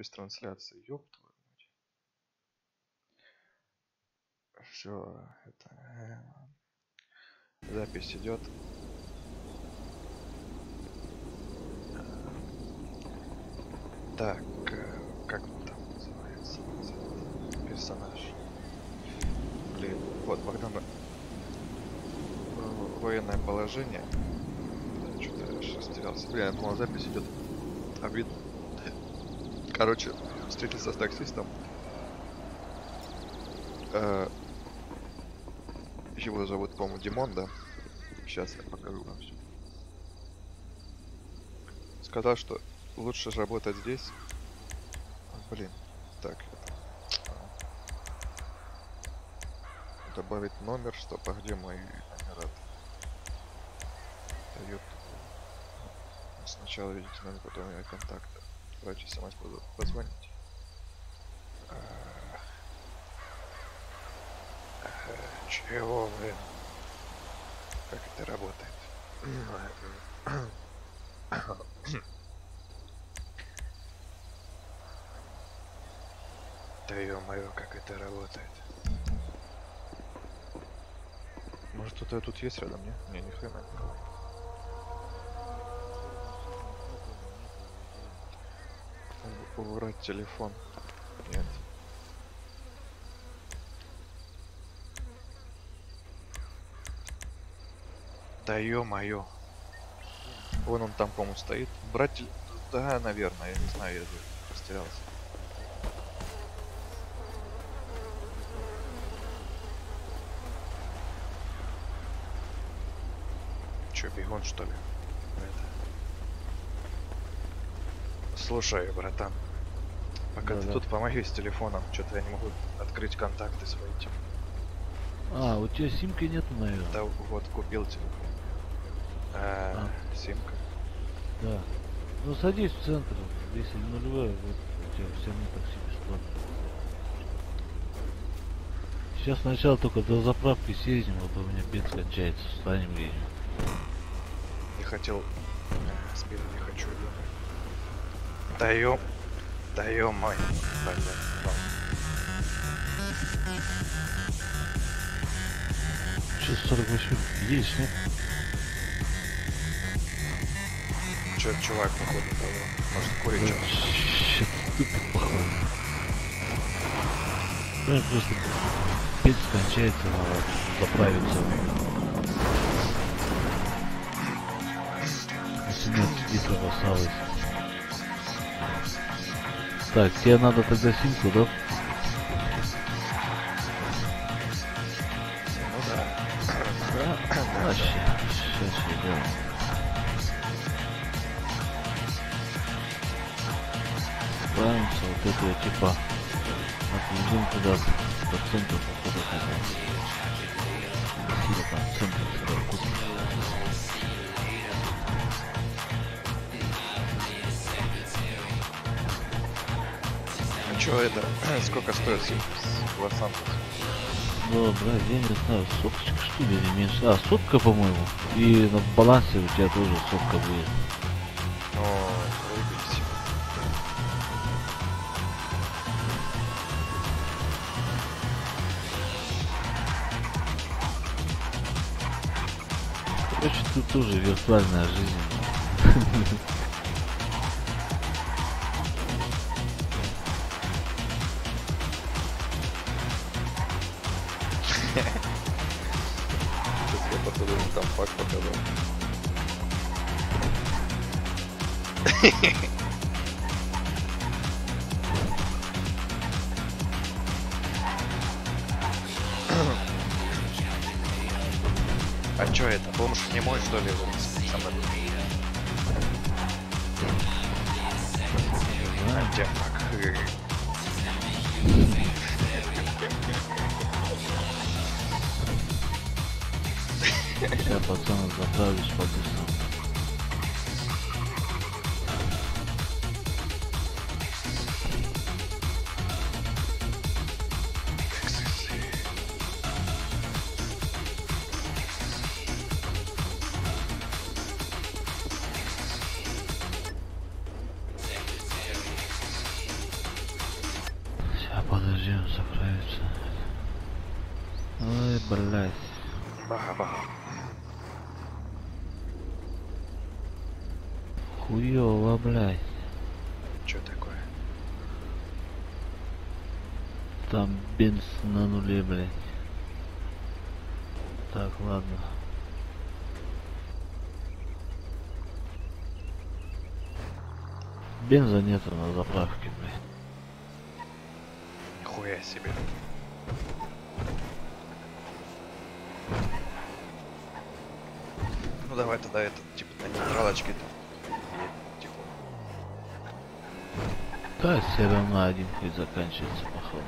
без трансляции. Ёб твою мать. Все, это... э, Запись идет. Так, э, как он там называется? Персонаж. Блин, вот Богдан. Э, Военное положение. Да, что-то я растерялся. Блин, я думал, запись идет. А вид... Короче, встретился с таксистом. Э, Его зовут, по-моему, Димон, да? Сейчас я покажу вам все. Сказал, что лучше работать здесь. Блин, так. Добавить номер, стоп, а где мой номер от? Да ёпта. Сначала видите номер, потом я контакты. Давайте смс позвонить. Чего, блин? Как это работает? Да ё-моё, как это работает. Может кто-то тут есть рядом, не? Не, ни хрена. Убрать телефон. Нет. Да ё-моё. Вон он там, по-моему, стоит. Брать... Да, наверное, я не знаю, я растерялся. Чё, бегон, что ли? Это. Слушай, братан, пока ты Да-да. тут помоги с телефоном, что-то я не могу открыть контакты свои. типа. А, у тебя симки нету, наверное? Да вот, купил телефон. А, симка. Да. Ну садись в центр, если нулевое, вот у тебя все равно такси бесплатно. Сейчас сначала только до заправки съездим, а то у меня бенз кончается, встанем и... Не хотел... э, Спину ё- Да ё... Да. Блин, ну. Че, 48 едешь, нет? Чё, чувак, походу. Может, курить что Щит тупит, походу. Ну, просто бенз кончается, надо заправиться. А 17 литров осталось. Так, тебе надо тогда симку, да? Ну? А. Справимся, вот это я типа отвезем туда по центру походу хотя Спасибо, там центр скоро чё это? Сколько стоит с Лос-Анджелеса? Ну, брат, я не знаю, соточка что ли или меньше. А, сотка, по-моему. И на балансе у тебя тоже сотка будет. Ну, выберите. Короче, тут тоже виртуальная жизнь. Ой, блядь. Бага-бага. Хуёво, блядь. Чё такое? Там бенз на нуле, блядь. Так, ладно. Бенза нету на заправке, блядь. Нихуя себе. Ну давай тогда это, типа, на нейтралочке там. типа. Да, все равно один хуй заканчивается, походу.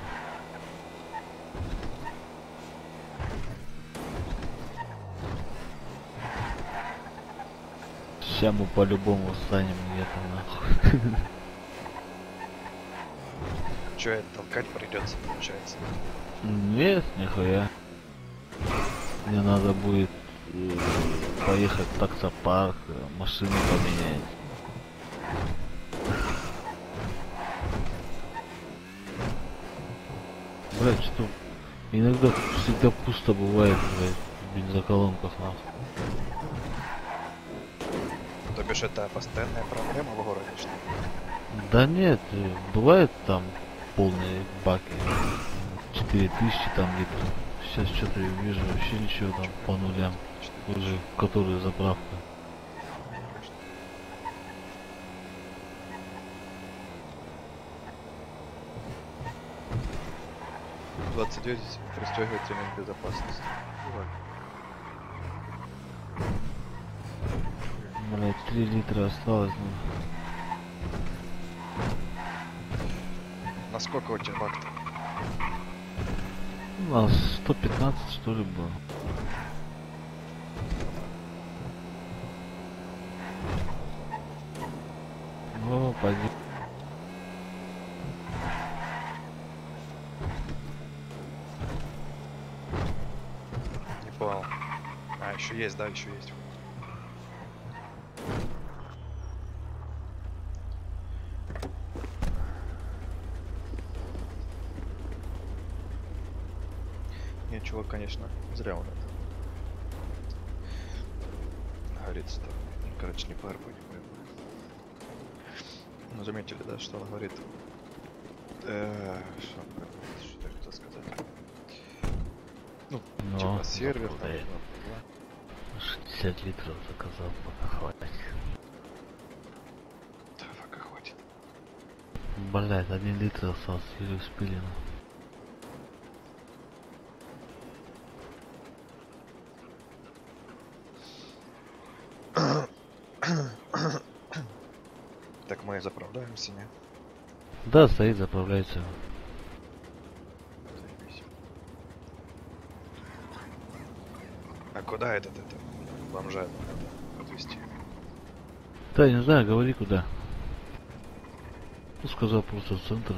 Сейчас мы по-любому станем где-то нахуй. Чё это толкать придется, получается? Нет, нихуя. Мне надо будет э, поехать в таксопарк, э, машину поменять. Блять, что иногда всегда пусто бывает, блядь, в бензоколонках нахуй. То бишь это постоянная проблема в городе, что ли? Да нет, э, бывает там полные баки. 4000 там где-то. Сейчас что-то я вижу вообще ничего там по нулям. Уже который заправка. Двадцать девять пристегивать ремень безопасности. Блять, 3 литра осталось. Ну, Насколько у тебя бак-то? У нас 115 что ли было. Ну, пойди. Не понял. А, еще есть, да, еще есть. Не, чувак, конечно, зря он это. Говорится там. Короче, не по РП. Ну, заметили, да, что он говорит? Э, что он говорит? Что я хотел сказать? Ну, Ну, типа сервер, там, куда я? бла-бла-бла. 60 литров заказал, пока хватит. Да, пока хватит. Блять, один литр остался, или успели. ну. Так мы заправляемся, не? Да, стоит, заправляется. А куда этот, это, бомжа надо отвезти? Да, не знаю, говори куда. Ну, сказал просто в центр.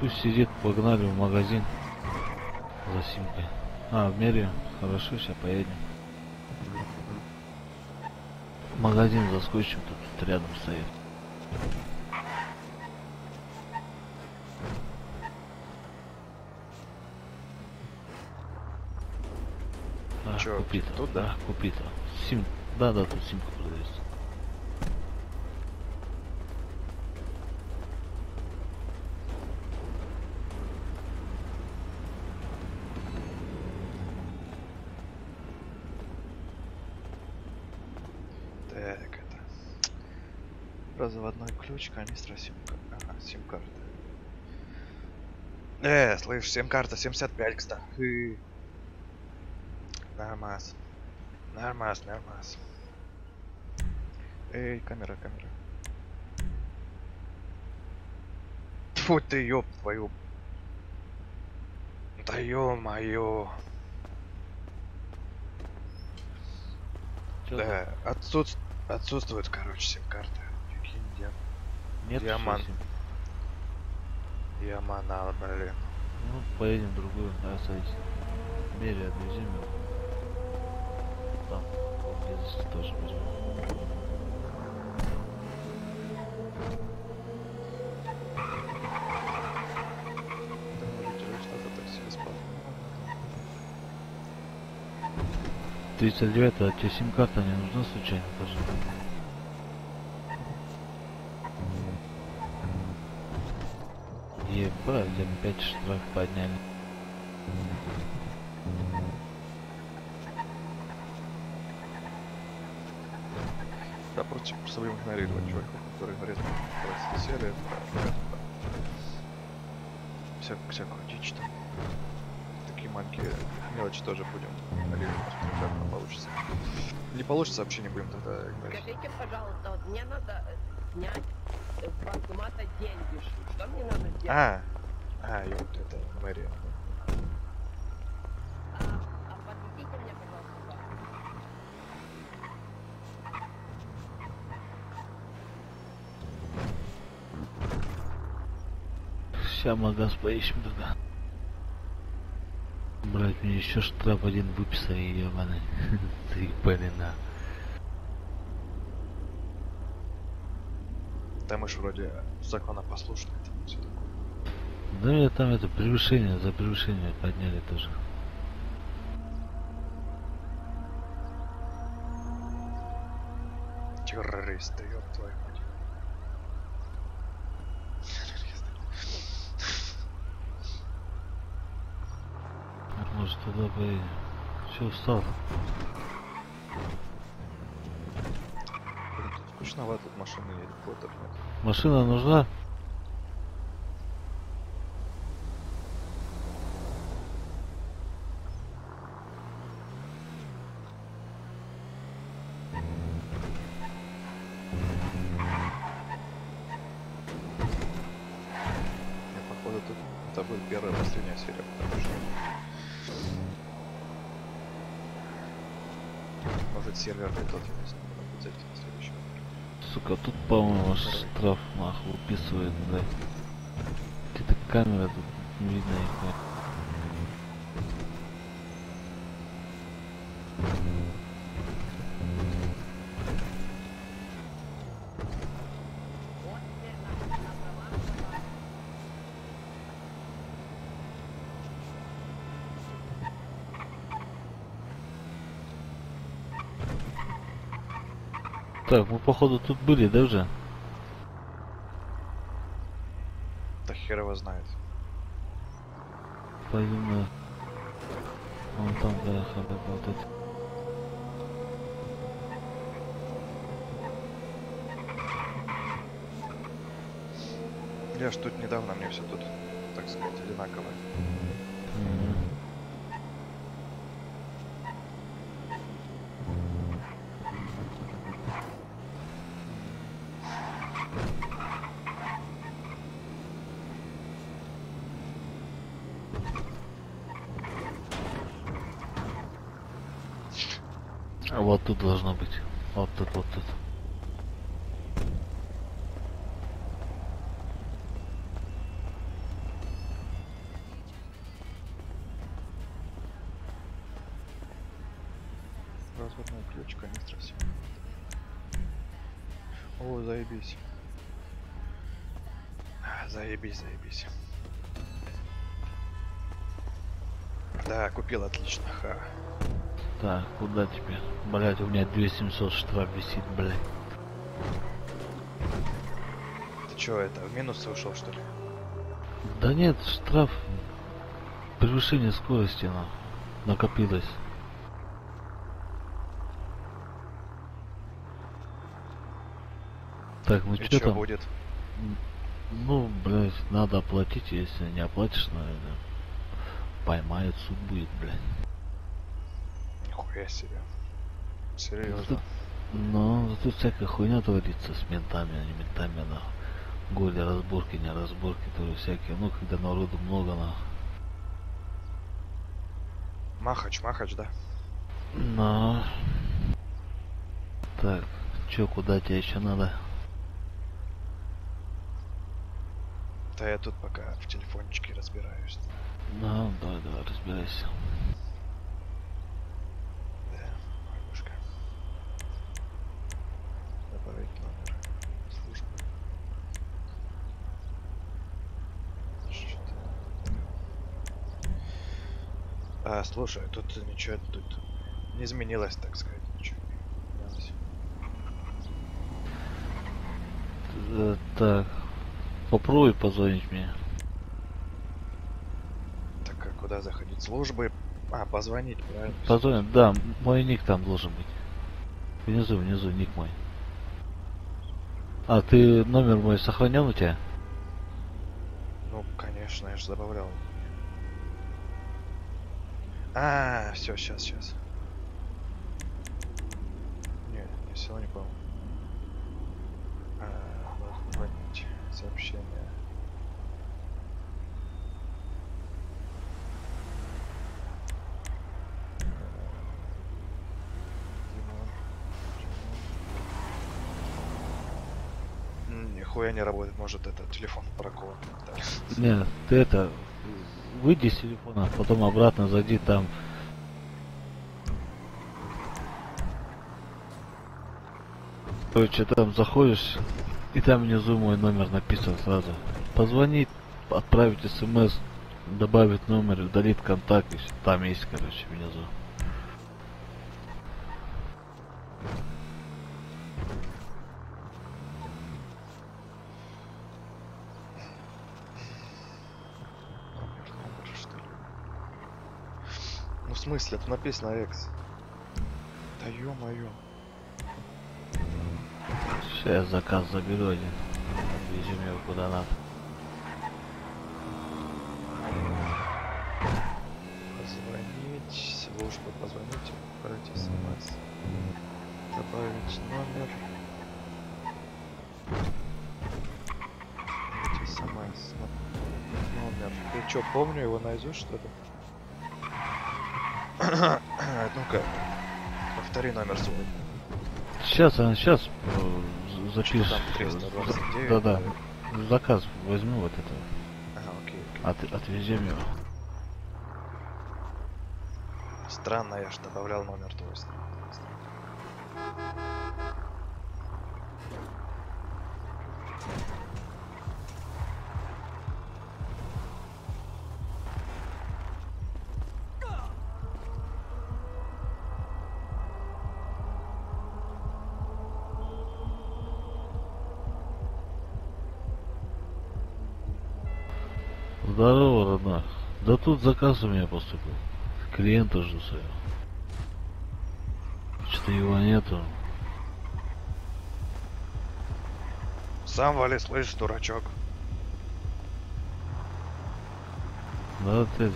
Пусть сидит, погнали в магазин за симкой. А, в мере, хорошо, сейчас поедем. Магазин заскочим, тут, тут рядом стоит. А, Чё, купито. тут, да? да? купито. Сим... Да, да, тут симка продается. Так, это... Разводной ключ, канистра, симка... Ага, сим-карта. Э, слышь, сим-карта 75, кстати. Нормас. Нормас, нормас. Эй, камера, камера. Тьфу ты, ёб твою. Да ё-моё. Да, отсутств... отсутствует, короче, сим-карта. Нет, Диамант. что, сим- Я манал, блин. Ну, поедем в другую, да, садись. Поблизости тоже возьму. Там жители штата такси бесплатно. 39 а тебе сим-карта не нужна случайно даже? Ебать, опять штраф подняли. Да, просто, просто будем игнорировать чуваков, которые говорят, что серия, Вся, всякую дичь там. Такие маленькие мелочи тоже будем игнорировать, посмотрим, как нам получится. Не получится, вообще не будем тогда игнорировать. Скажите, пожалуйста, вот мне надо снять с банкомата деньги. Что мне надо сделать? А, а, ёпта, это мэрия. Пожалуйста. Ща магаз поищем тогда. Брать мне еще штраф один выписали, ебаный. Заебали на. Там уж вроде все такое. Да меня там это превышение, за превышение подняли тоже. Террористы, ёб твою мать. Террористы. Может туда поедем. Встал? Блин, тут скучновато, тут машины едет, ботов нет. Машина нужна? Я походу тут это будет первая и последняя серия, потому что может сервер не тот, я не знаю, надо будет зайти на следующий. Сука, тут, по-моему, штраф нахуй выписывает, блядь. Где-то камера тут не видно права. Так, мы походу тут были, да уже? Да хер его знает. Пойдем. Вон там доехали, вот это. Я ж тут недавно, мне все тут, так сказать, одинаково. Мгм. А Ключ, канистра, все. О, заебись. А, Заебись, заебись. Да, купил отлично, ха. Так, куда теперь? Блять, у меня 2700 штраф висит, блять. Ты чё, это, в минус ушел, что ли? Да нет, штраф. Превышение скорости, на. Накопилось. Так, ну что там? будет? Ну, блядь, надо оплатить, если не оплатишь, наверное, поймают, суд будет, блядь. Нихуя себе. Серьезно. Тут, ну, тут всякая хуйня творится с ментами, а не ментами, на. Голи, разборки, не разборки, тоже всякие. Ну, когда народу много, на. Махач, махач, да? Ну. Так, чё, куда тебе еще надо? Да я тут пока в телефончике разбираюсь. Да, да, да, разбирайся. Да, бабушка. Добавить. А, слушай, тут ничего тут не изменилось, так сказать, ничего. Э, так, попробуй позвонить мне. Так, а куда заходить? Службы? А, позвонить, правильно? Позвоним, да, мой ник там должен быть. Внизу, внизу, ник мой. А, ты номер мой сохранил у тебя? Ну, конечно, я же добавлял. А, все, сейчас, сейчас. Не, я все не понял. А, звонить. Сообщение. Нихуя не работает, может это телефон бракован. Не, ты это, выйди с телефона, потом обратно зайди там. Короче, там заходишь, и там внизу мой номер написан сразу. Позвонить, отправить смс, добавить номер, удалить контакт, и всё. там есть, короче, внизу. Номер, номер, что ли? Ну в смысле, это написано X. Да ё-моё. Сейчас заказ заберу один. Везем его куда надо. Позвонить, служба, позвонить, отправить смс. Добавить номер. Добавить смс. Номер. Ты чё, помню его наизусть, что ли? Ну-ка, повтори номер свой. Сейчас, а сейчас запишешь. там 329, Да, да. наверное. Заказ возьму вот это. Ага, окей, окей. От, отвезем его. Странно, я ж добавлял номер твой. Здорово, родной. Да тут заказ у меня поступил. Клиента жду своего. Что-то его нету. Сам вали, слышь, дурачок. Да ты...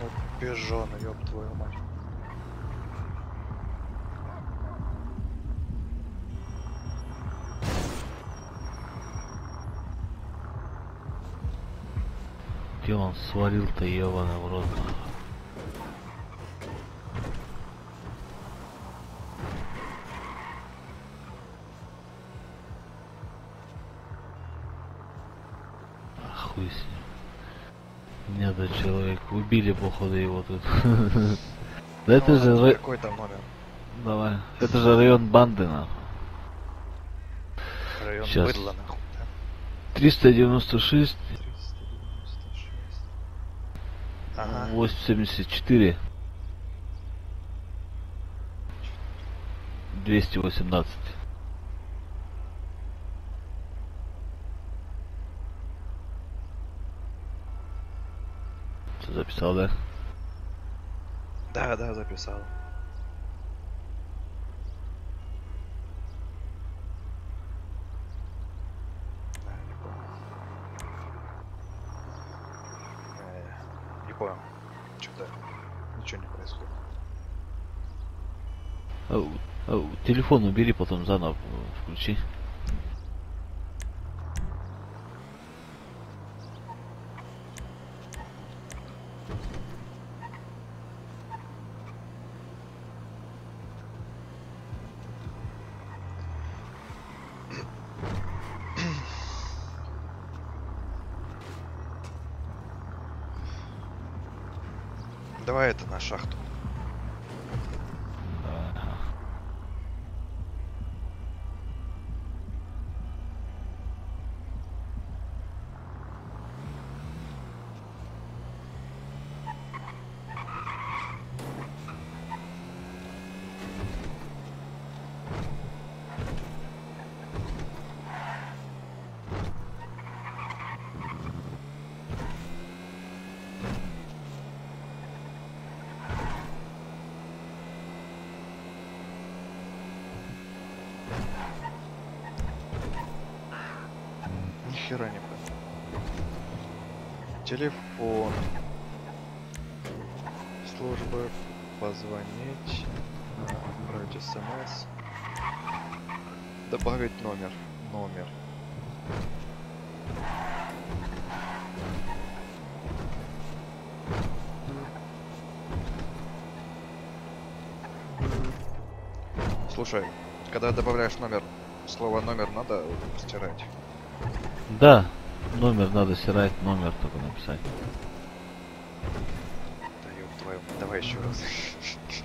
Ну, пижон, ёб твою мать. Где он свалил-то, ебаный в рот. Хуй с ним. Меня да человек. Убили, походу, его тут. Да это Ну, же... Какой там номер? Давай. Это же район банды, нахуй. Район быдла, нахуй, да? 396 396. Ага. 84 218 Ты записал, да? Да, да, записал. Да, не понял. Э, Не понял. Что-то ничего не происходит. Телефон убери, потом заново включи. Давай это на шахту. Ага. хера не понял. Телефон. Служба. Позвонить. а, Отправить смс. Добавить номер. Номер. Слушай, когда добавляешь номер, слово номер надо стирать. Да, номер надо стирать, номер только написать. Да ёб твою, давай еще раз.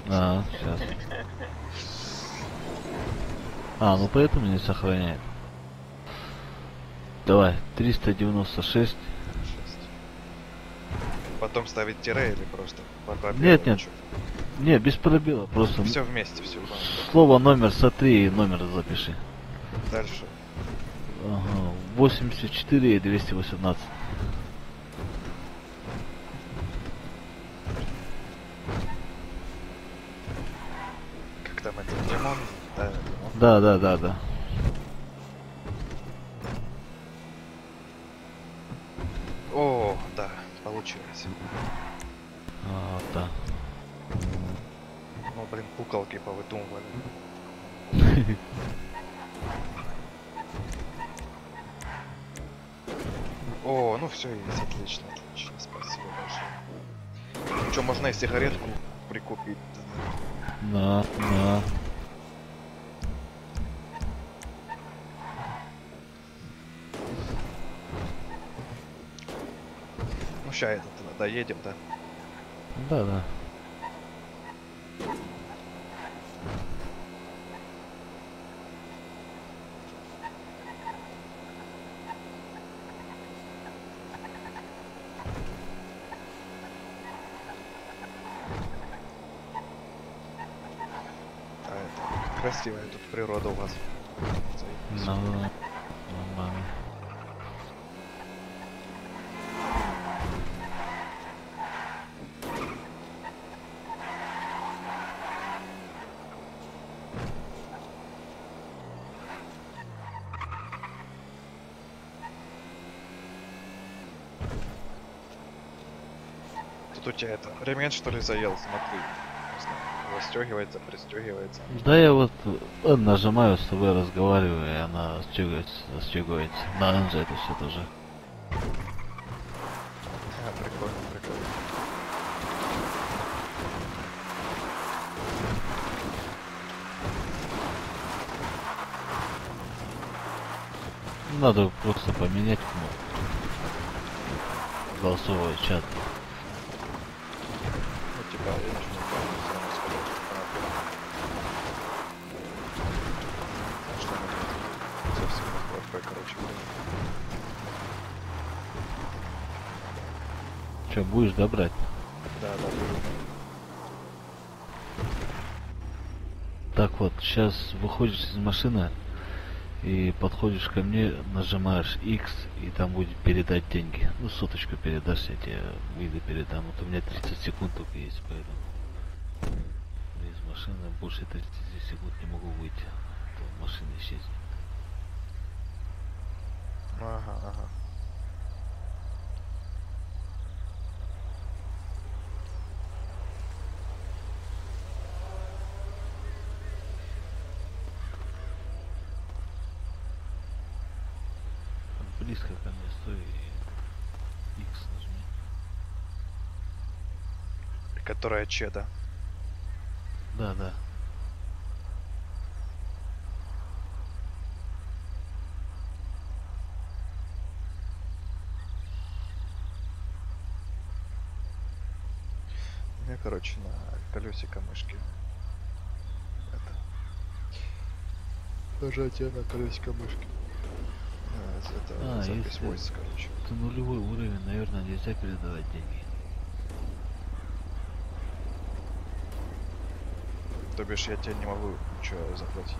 А, сейчас. А, ну поэтому не сохраняет. Давай, 396. Шесть. Потом ставить тире или просто по пробелу Нет, нет. ничего? Не, без пробела, просто Все вместе, все. Слово номер сотри и номер запиши. Дальше. Ага, 84 и 218. Как там это? Димон? Да, Димон. Да, да, да, да. О, да, получилось. А, да. Ну, блин, куколки повыдумывали. О, ну все есть, отлично, отлично, спасибо большое. Что, можно и сигаретку прикупить? На, на. Ну, ща этот, доедем, да? Да, да. А это, красивая тут природа у вас. Нормально. Тут у тебя это, ремень что ли заел, смотри. Расстегивается, пристегивается. Да я вот э, нажимаю, с тобой разговариваю, и она стегивается, застегивается. На же это все тоже. А, прикольно, прикольно. Надо просто поменять кнопку. Голосовой чат. Ну, типа, я ничего не помню, всё равно сказал, что понятно. Что мы тут совсем FP, короче, блин. Будешь добрать? Да, да. Так вот, сейчас выходишь из машины и подходишь ко мне, нажимаешь X, и там будет передать деньги. Ну, соточку передашь, я тебе выйду передам. Вот у меня 30 секунд только есть, поэтому из машины больше 30 секунд не могу выйти. а То машина исчезнет. Ага, ага. Близко ко мне стой и X нажми. Которая чеда. Да, да. У меня, короче, на колесико мышки. Это. Нажатие на колесико мышки. Это А, запись если- voice, короче. Это нулевой уровень, наверное, нельзя передавать деньги. То бишь я тебе не могу ничего заплатить.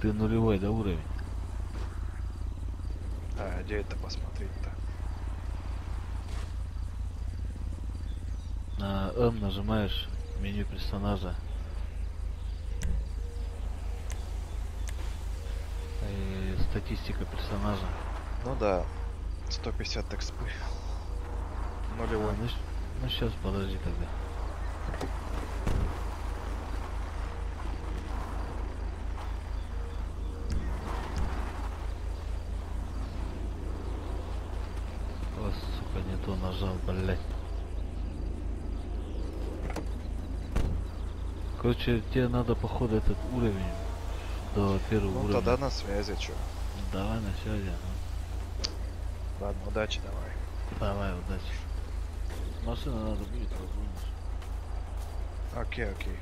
Ты нулевой, да, уровень? А, где это посмотреть-то? На М нажимаешь меню персонажа. И статистика персонажа. Ну да. 150 экспы. Нулевой. А, ну, ну сейчас, подожди тогда. О, сука, не то нажал, блядь. Короче, тебе надо, походу, этот уровень до первого Ну уровня. тогда на связи, чё. Давай на связи. ну. Ладно, удачи давай. Давай, удачи. Машина надо будет разгонишь. Окей, окей.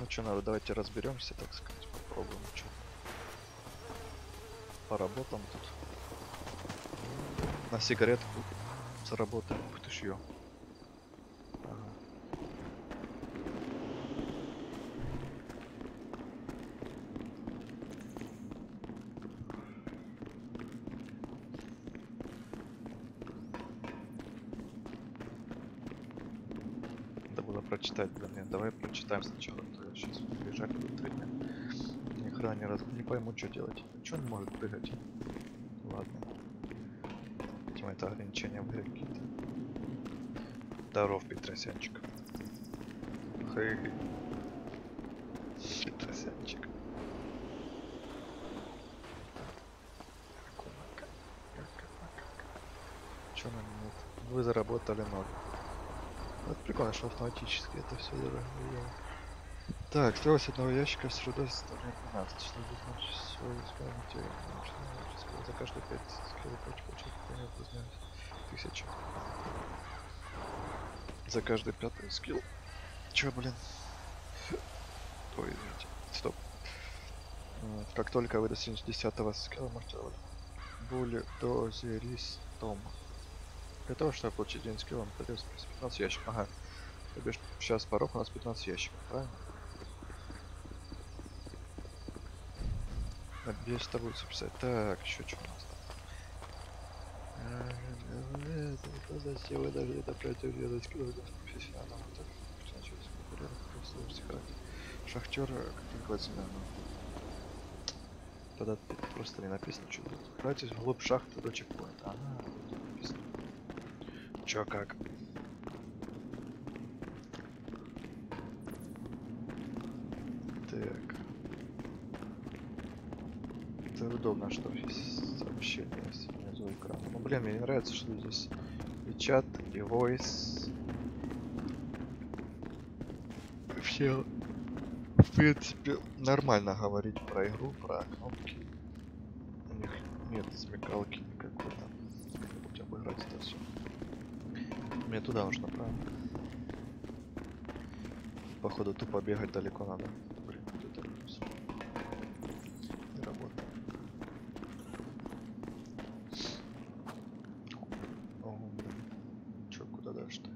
Ну что, надо, давайте разберемся, так сказать, попробуем, что поработаем тут. На сигаретку заработаем, ух ты ж ё. Ага. Надо было прочитать, блин, нет, давай прочитаем сначала, сейчас дня. Ни хрена не, раз... не пойму, что делать. Че он может прыгать? Ладно. Видимо, это ограничения игре какие-то. Здоров, Петросянчик. Хей. Петросянчик. Че нам нет? Вы заработали ноль. Прикольно, что автоматически это все дело. Так, строилось одного ящика с рудой составляет 12. Что это значит? Свой скажем, материал. За каждые 5 скилл прочь получать понятно, познаюсь. Тысяча. За каждый пятый скилл. Чё, блин? Ой, извините. Стоп. Как только вы достигнете 10 скилла, можете работать. Були до Том. Для того, чтобы получить один скилл, вам придется 15 ящиков. Ага. То бишь, сейчас порог у нас 15 ящиков, правильно? Надеюсь, это будет записать. Так, еще что у нас там? Засела даже это против ведать профессионалам. Так, начались конкуренты, просто характер. Шахтер, как называется, ну. Тогда тут просто не написано, что будет. Отправьтесь вглубь шахты до чекпоинта. Ага. Чё как? Так. Это удобно, что сообщение внизу экрана. Ну блин, мне не нравится, что здесь и чат, и voice. Все, в принципе, нормально говорить про игру, про кнопки. У них нет смекалки никакой там. Как будем обыграть это все. Мне туда нужно, правильно? Походу тупо бегать далеко надо. Блин, это работает. Чё, куда дальше-то?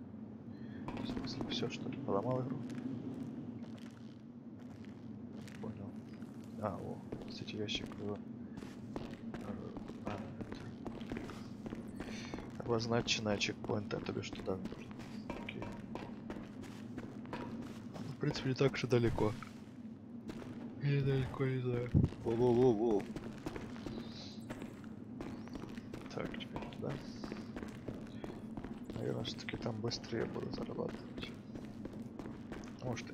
В смысле, все что ли? Поломал игру? Понял. А, о, кстати, ящик его. А, это. Обозначенная чекпоинта, то бишь туда нужно. Окей. В принципе, не так и далеко. Недалеко, не знаю. Во-во-во-во. Так, теперь туда. Наверное, все-таки там быстрее буду зарабатывать. Может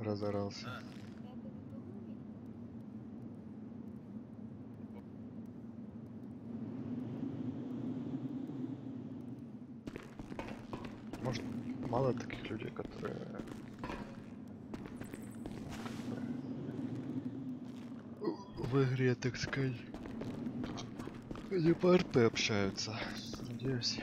разорался. Да. Может, мало таких людей, которые в игре, так сказать, не по РП общаются. Надеюсь.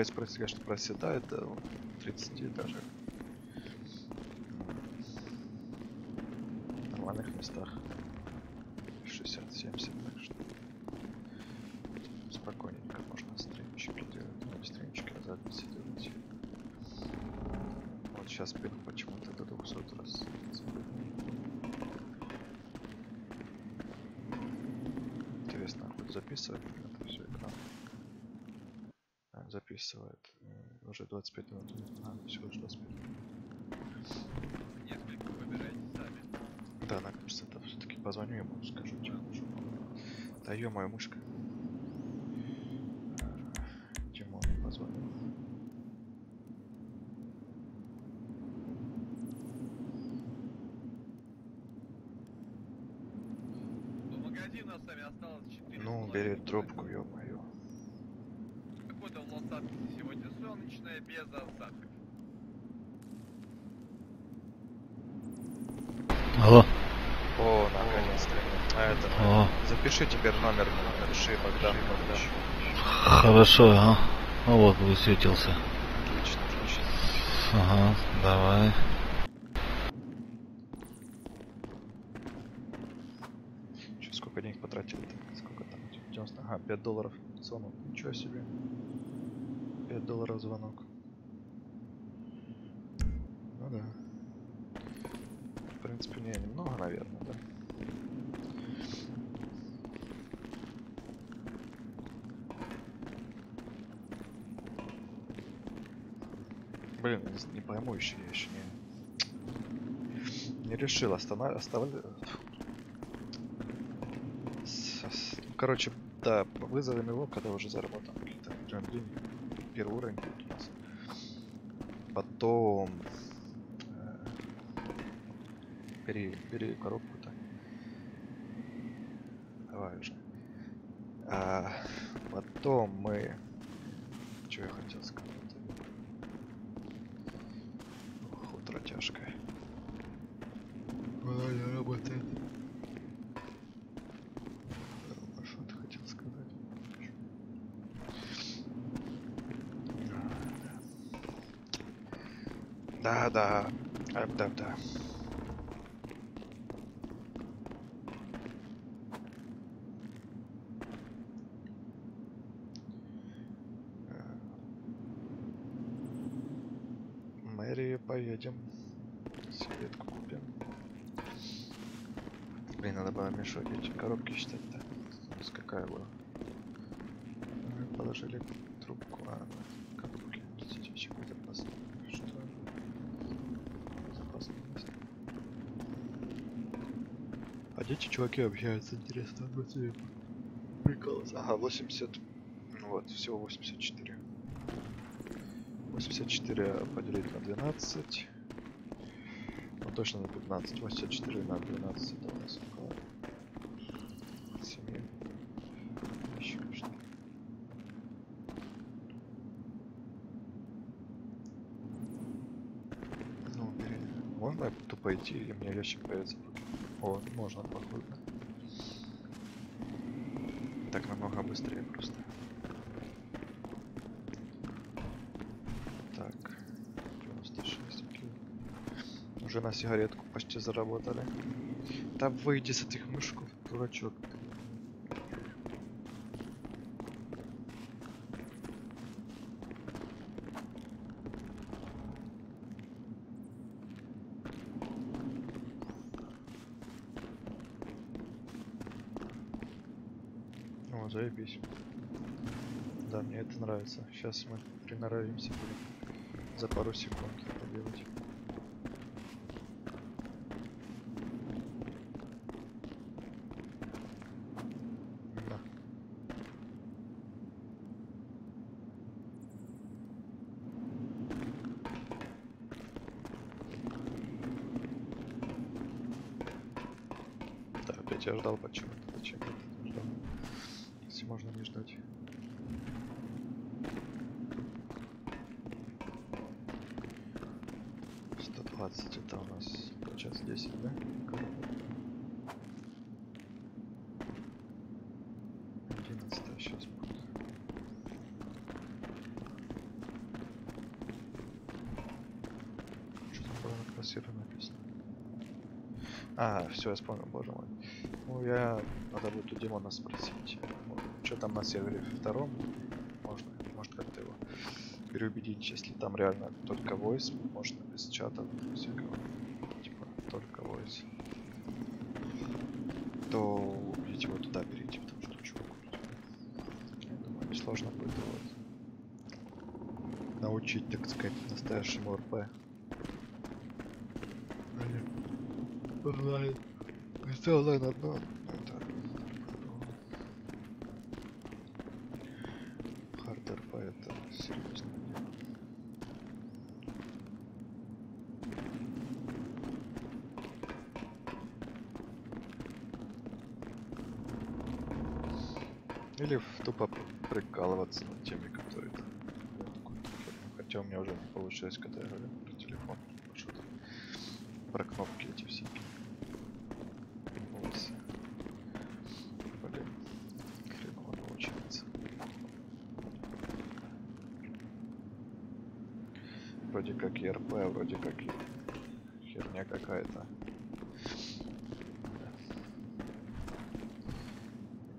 FPS, конечно, проседает до 30 даже. В нормальных местах 60-70, так что спокойненько можно стримчики делать. Ну, не стримчики, а записи делать. Вот сейчас пинг почему-то до 200 раз. Интересно, а хоть записывает это все экран? А, записывает. М, Уже 25 минут. А, всего лишь 25 минут. Несколько выбирайте сами. Да, наконец это все-таки позвоню ему, скажу, что Да ё моя мышка. Димону позвоню. До магазина с вами осталось 4 Ну, бери трубку, ё-моё. Погода в Лос-Анджелесе сегодня солнечная, без осадков. Алло, О, наконец-то. А это, о, запиши теперь номер, напиши Богдан Богдан. хорошо, ага. Ну вот, высветился. Отлично, отлично. Ага, давай. Чё, сколько денег потратили -то? Сколько там? 90, ага, 5 долларов звонок. Ничего себе. 5 долларов звонок. Ну да. В принципе, не, немного, наверное, да. Блин, не, не пойму еще, я еще не... Не решил останов... ну, Короче, да, вызовем его, когда уже заработаем какие-то. Первый уровень у нас. Потом... э, Бери, бери коробку-то. Давай уже. А, потом мы... Что я хотел сказать? Ох, утро тяжкое. Она не работает. А Что ты хотел сказать? Да, да. А, да, да. Э, Мэри, поедем. Сигаретку купим. Блин, надо было мешок эти коробки считать-то. С какая была? Мы Положили трубку, а коробки. Сидячий безопасный. Что? А дети чуваки общаются, интересно. Вот себе прикол. Ага, 80. Ну вот, всего 84. 84 поделить на 12. Ну точно на 15. 84 на 12 это у нас около 7 ящиков, что. Ну, бери. Можно тупо идти, и мне ящик появится? О, можно, походу. Так намного быстрее просто. Так, 96, окей. Уже на сигаретку почти заработали. Да выйди с этих мышков, дурачок. О, заебись. Да, мне это нравится. Сейчас мы приноровимся будем за пару секунд это делать. Да. ждать, я ждал почему-то. Зачем я это ждал? Если можно не ждать. Сто двадцать это у нас час десять, да? Одиннадцатое сейчас будет. Что там было на кассире написано? А, все, я вспомнил, боже мой. Ну, я... Надо будет у Димона спросить. Что там на сервере втором? Можно, может как-то его переубедить, если там реально только voice, можно без чата всякого. Типа, только voice. То убить его туда берите, потому что чувак. Я думаю, несложно будет его научить, так сказать, настоящему РП. Онлайн. Это онлайн одно. но Это... Хард РП это серьезное дело. Или тупо прикалываться над теми, которые там. Хотя у меня уже не получилось, когда я говорю про телефон. про что-то. Про кнопки эти всякие. Вот. Блин. Хреново получается. Вроде как и РП, а вроде как и херня какая-то.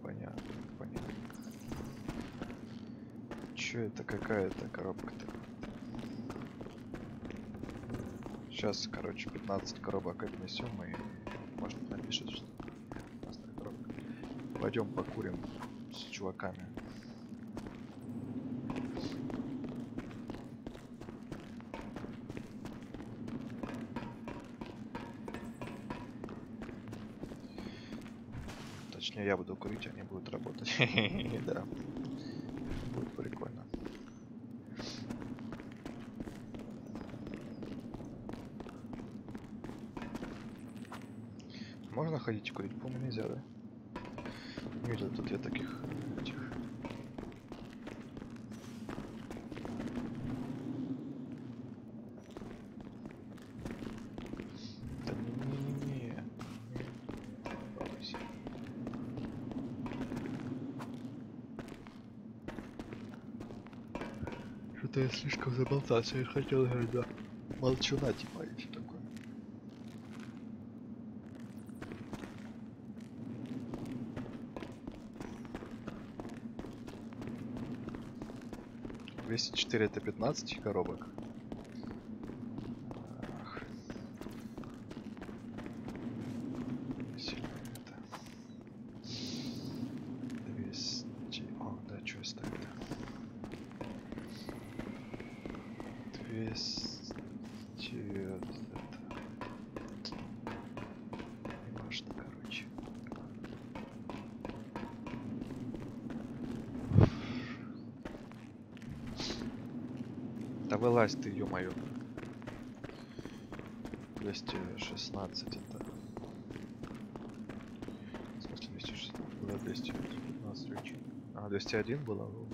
Понятно, понятно. Чё это какая-то коробка-то? Сейчас, короче, 15 коробок отнесем и может напишет, что 15 коробка. Пойдем покурим с чуваками. Точнее, я буду курить, они будут работать. Да. Будет прикольно. Можно ходить курить? По-моему, нельзя, да? Не видел тут я таких этих. Да. Не. Что-то я слишком заболтался, я хотел говорить, да. Молчуна, типа, 64 это 15 коробок. А, 201 было? Ну,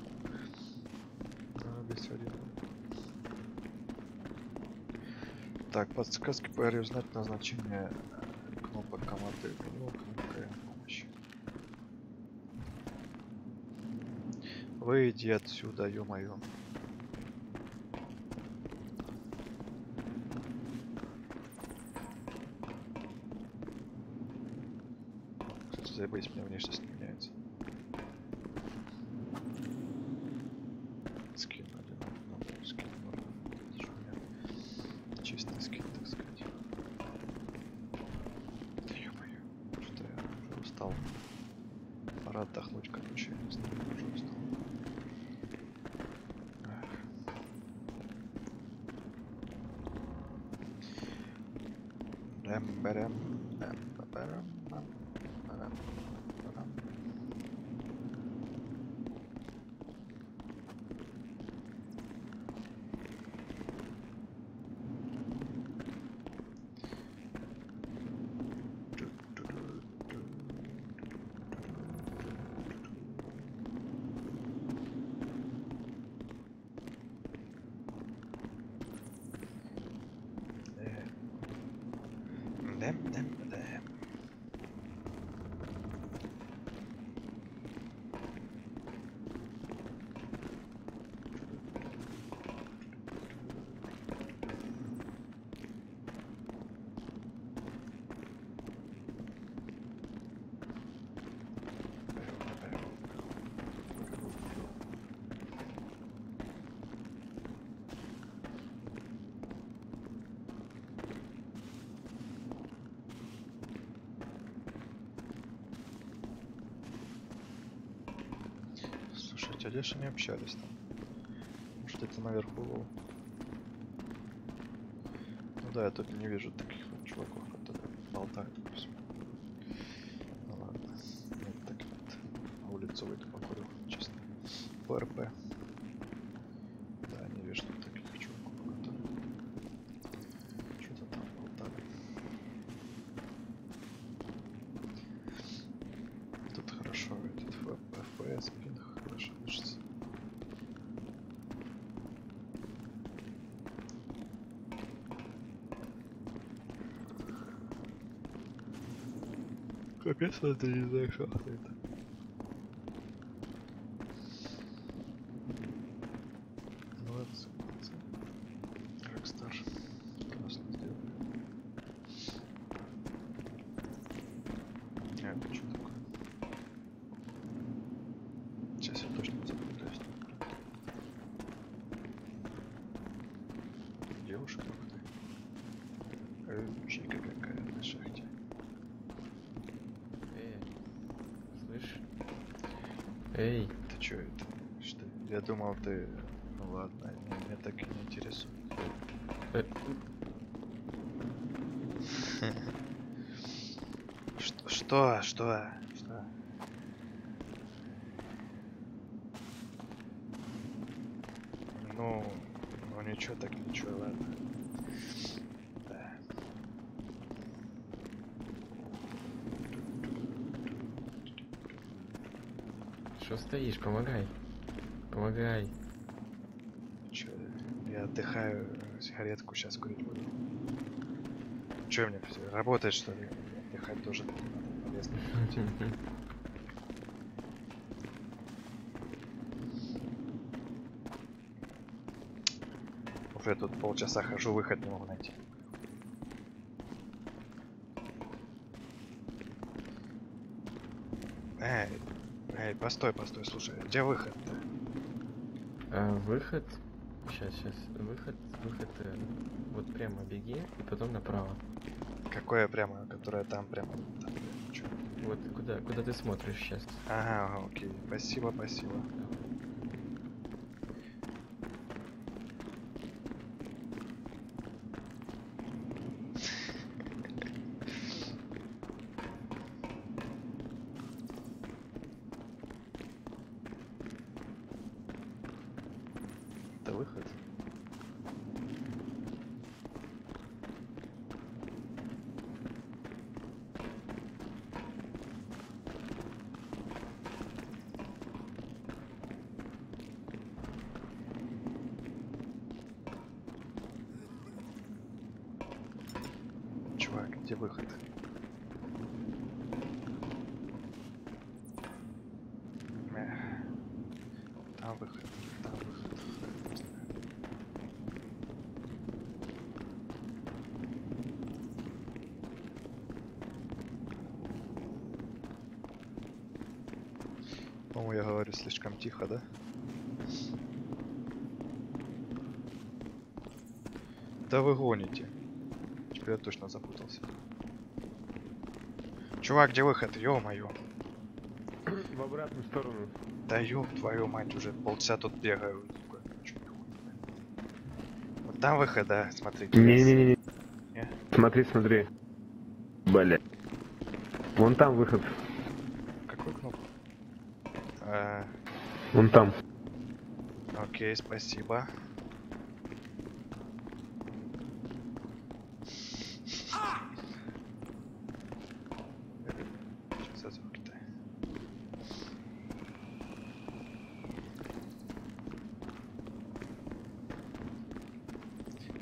А, 201. Так, подсказки по аре узнать назначение э, кнопок команды меню, кнопка помощи. Выйди отсюда, ё-моё. Кстати, забыть, у меня внешность не меняется. ba Че, Леша не общались там? Может это наверху был? Ну да, я тут не вижу таких вот чуваков, которые болтают. всем. Ну ладно. Нет, так нет. На улицу выйду покурю, честно. ПРП. Да, не вижу тут таких чуваков, которые что-то там болтали. Тут хорошо, этот FPS, пинг хорошо пишется. Капец, это не знаю, что это. Молодцы, молодцы. Rockstar. Классно сделали. А, это что такое? Сейчас я точно запутаюсь. Девушка, ух ты. Э, Чика какая на шахте. Эй, слышь? Эй, Ты чё это? Что? Думал ты... Ну ладно, меня, так и не интересует. э, Что? Что? Что? Что? Ну, ну ничего так ничего, ладно. Да. что стоишь? Помогай. Помогай. Чё, я отдыхаю, сигаретку сейчас курить буду. Чё мне, всё, работать что ли? Отдыхать тоже полезно. Уже тут полчаса хожу, выход не могу найти. Эй, эй, постой, постой, слушай, где выход-то? А, выход. Сейчас, сейчас. Выход, выход. э, вот прямо беги и потом направо. Какое прямо, которое там прямо? Там? Вот куда, куда ты смотришь сейчас? Ага, окей, спасибо, спасибо. Это выход? Чувак, где выход? Эх, Там выход, там выход. По-моему, я говорю слишком тихо, да? Да вы гоните. Теперь я точно запутался. Чувак, где выход? Ё-моё. В обратную сторону. Да ёб твою мать, уже полчаса тут бегаю. Вот там выход, да, смотрите. Не-не-не. Не? Смотри, смотри. Бля. Вон там выход. Какой кнопку? А, Вон там. окей, спасибо.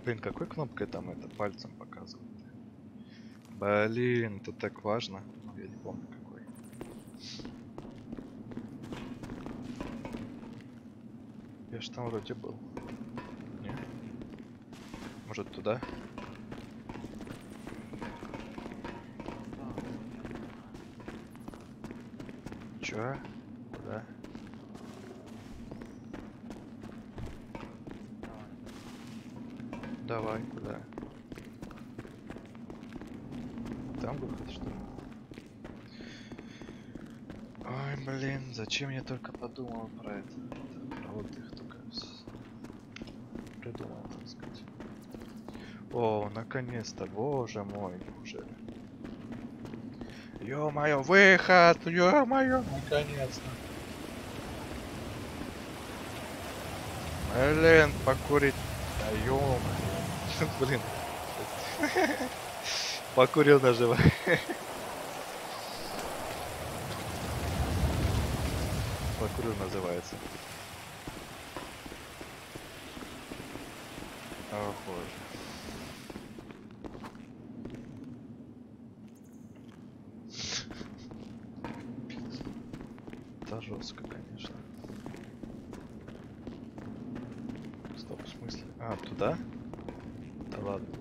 Блин, какой кнопкой там это пальцем показывает? Блин, это так важно. Ну, Я не помню какой. Ж там вроде был. Не? Может туда? Чё? Куда? Давай, куда? Там выход, что ли? Ой, блин, зачем я только подумал про это? Про отдых придумал, так сказать. О, наконец-то, боже мой, неужели? Ё-моё, выход! Ё-моё, наконец-то! Блин, покурить. Да ё-моё. Блин. Покурил даже. Покурил называется. О. Это жестко, конечно. Стоп, в смысле? А, туда? Да ладно.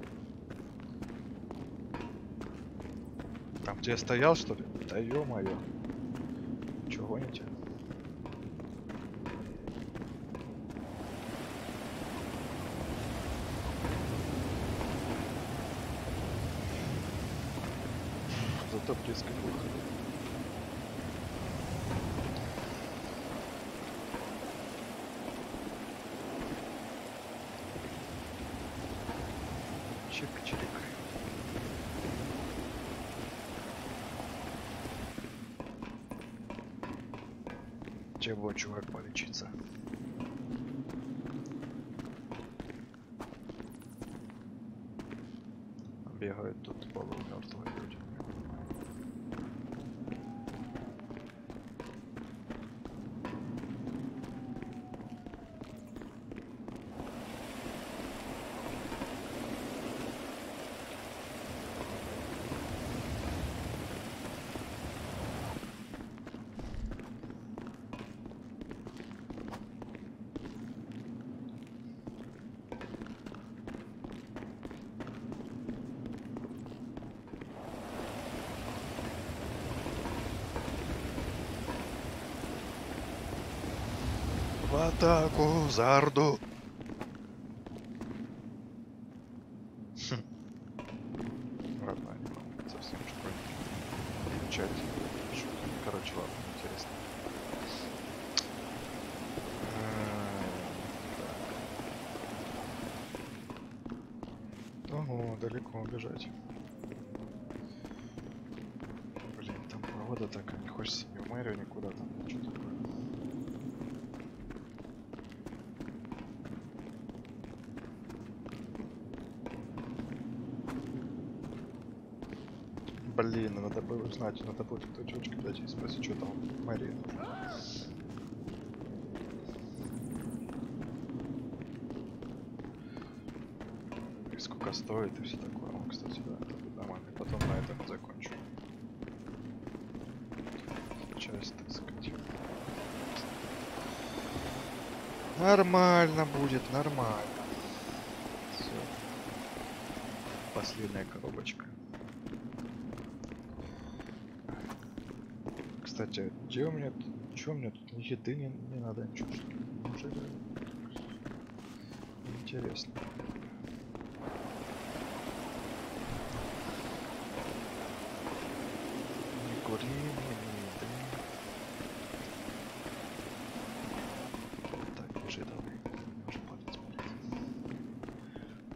Там, где я стоял, что ли? Да ё-моё. Чего гоните? Зато близко к выходу. Чик-чирик. Чего, чувак, полечиться? Бегают тут полумертвые люди. В атаку за Орду! Хм. Ладно, совсем. Включать. Шутки. Короче, ладно, интересно. Ого, далеко убежать. Блин, там погода такая, не хочется ни в мэрию, никуда там, что такое. Блин, надо было узнать, надо будет той чувачке подойти и спросить, что там в мэрии. И сколько стоит и все такое. Ну, кстати, да, это нормально. Потом на этом закончу. Часть, так сказать. Нормально будет, нормально. Все. Последняя коробочка. Кстати, где у меня? Чё у меня тут? Ни еды не, не надо, ничего что ли? Интересно. Ни курения, ни еды. Так, бежи давай. Может палец.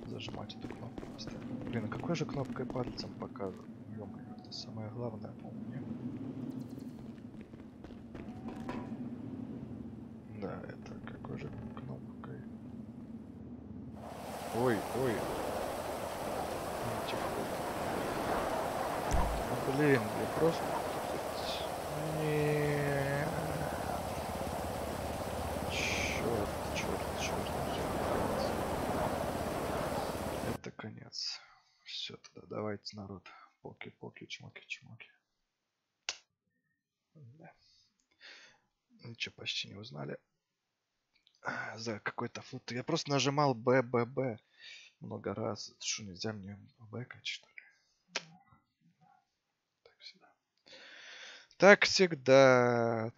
Зажимать эту кнопку постоянно. Блин, а какой же кнопкой пальцем показывать? Ё-моё, это самое главное, по-моему, нет? Да, это какой же кнопкой? Ой, ой. Ну, тихо. Ну, блин, я просто... Не. Черт, черт, черт, черт. Это конец. Все, тогда давайте, народ. Поки-поки, чмоки-чмоки. Да. Ничего почти не узнали. За какой-то фут. Я просто нажимал БББ много раз. Что, нельзя мне бэкать, что ли? Так всегда. Так всегда.